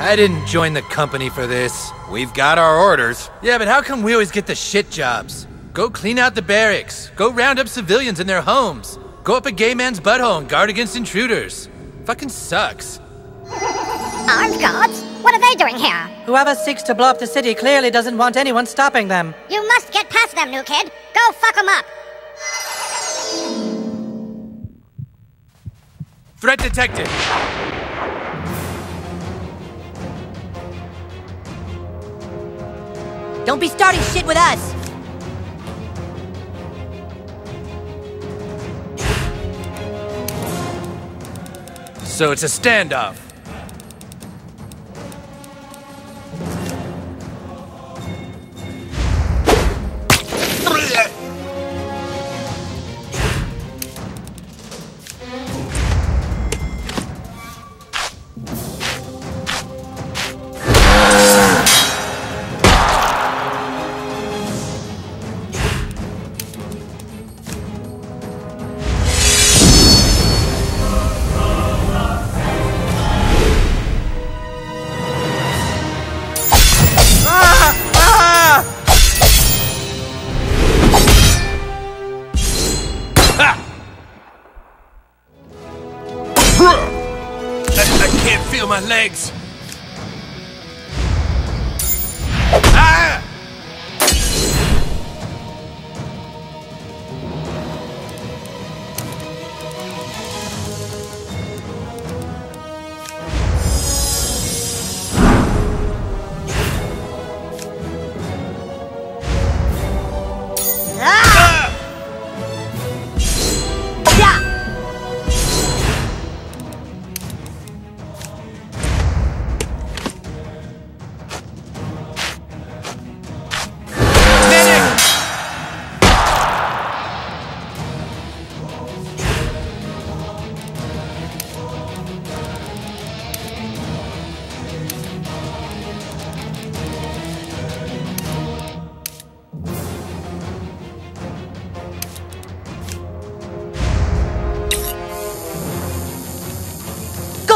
I didn't join the company for this. We've got our orders. Yeah, but how come we always get the shit jobs? Go clean out the barracks. Go round up civilians in their homes. Go up a gay man's butthole and guard against intruders. Fucking sucks. Armed guards? What are they doing here? Whoever seeks to blow up the city clearly doesn't want anyone stopping them. You must get past them, new kid. Go fuck them up. Threat detected. Don't be starting shit with us! So it's a standoff. I, I can't feel my legs.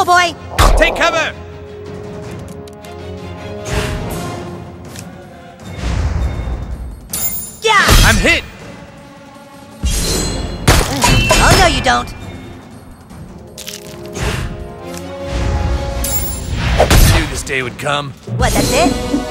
Go, boy! Take cover! Yeah! I'm hit! Oh, no, you don't. I Knew this day would come. What, that's it?